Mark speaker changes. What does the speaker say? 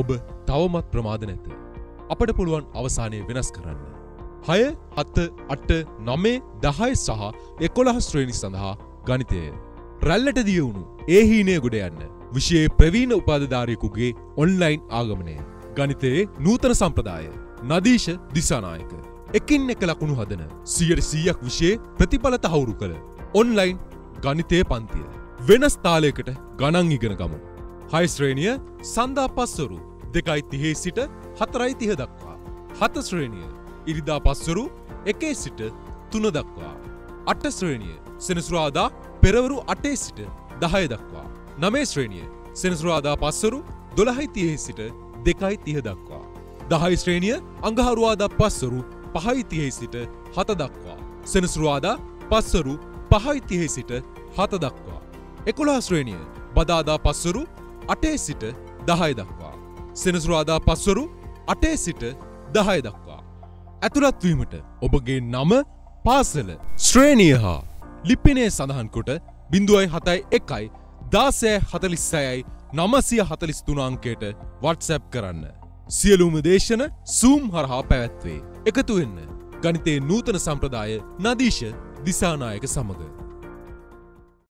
Speaker 1: ඔබ තවමත් ප්‍රමාද නැත. අපට පුළුවන් අවසානය වෙනස් කරන්න. හය හත්ත අට නමේ දහය සහ එකොළහ ශ්‍රේණි සඳහා ගනිතය. රැල්ලට දියවුණු ඒහීනය ගොඩ යන්න. විශයේ ප්‍රවීණ උපාධධාරයකුගේ ඔන්ලයින් ආගමනය. ගනිතයේ නූතන සම්ප්‍රදාය. නදීශ දිසානායක. එකින් එක ලකුණු හදන සියට සීයක් විෂයේ ප්‍රතිඵල තහවුරු කළ ඔන්ලයින් ගනිතය පන්තිය. වෙනස් තාලයකට ගණන් ඉගෙන ගමු. හයිස්ශ්‍රේණිය සන්දා පස්සරු දෙකයි තිහේ සිට හතරයි තිහ දක්වා. හත ශ්‍රේණිය ඉරිදා පස්සරු එකේ සිට තුන දක්වා. අට ශ්‍රේණිය සෙනසුරාදා පෙරවරු අටේ සිට දහය දක්වා. නමේ ශ්‍රේණිය සෙනසුරාදා පස්සරු දොළහයි තියේ සිට දෙකයි තිහ දක්වා. දහයි ශ්‍රේණිය අඟහරුවාදා පස්සරු පහයි තියේ සිට හත දක්වා. සෙනසුරවාදා පස්සරු පහයි තියේ සිට හත දක්වා. එකොළා ශ්‍රේණිය බදාදා පස්සරු අටේ සිට දහය දක්වා. සෙනසුරවාදා පස්වරු අටේ සිට දහය දක්වා. ඇතුළත්වීමට ඔබගේ නම පාසල ශ්‍රේණිය හා ලිප්පිනේ සඳහන්කොට බිඳුවයි හතයි එකයි දාසෑ හතලිස්සයයි නමසිය හතලිස් තුනාංකයට වටසැප් කරන්න. සියලුම දේශන සූම් හරහා පැවැත්වේ. එකතුවෙන්න ගනිතේ නූතන සම්ප්‍රදාය නදීශ දිසානායක සමඟ.